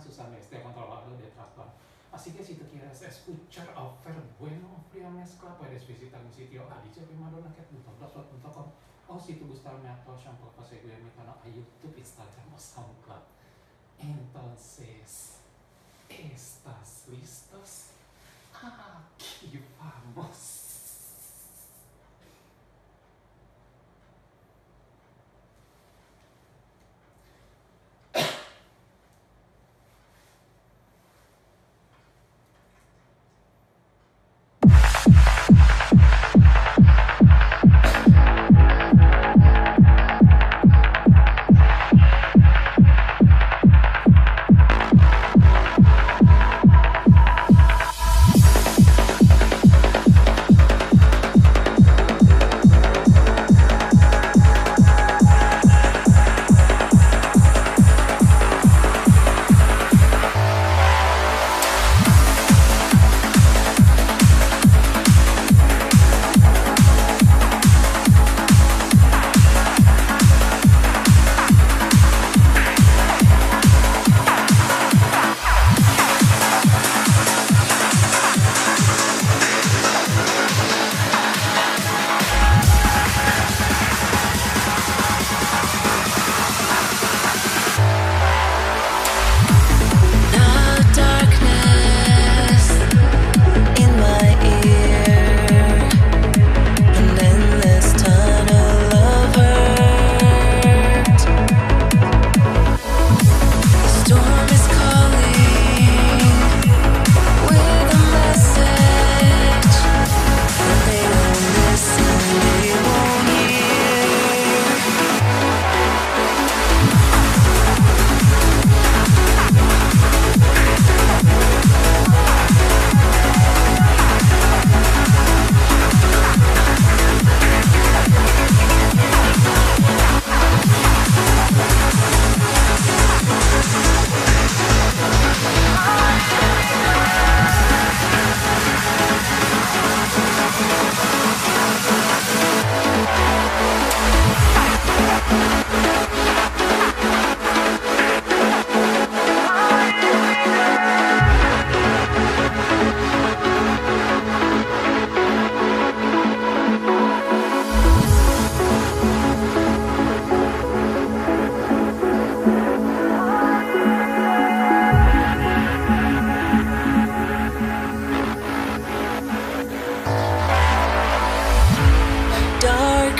Susana Esteban Tolado de Tratón. Así que si tú quieres escuchar a Bueno Mezcla, puedes visitar mi sitio adichaprimadonna.blogspot.com o si tú gustas me Toshan, por mi canal a YouTube, Instagram o SoundCloud. Entonces, ¿estás listos? Aquí vamos.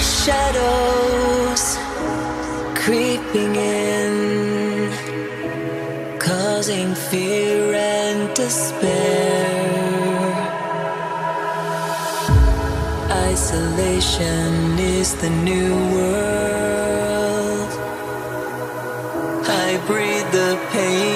shadows creeping in, causing fear and despair. Isolation is the new world. I breathe the pain.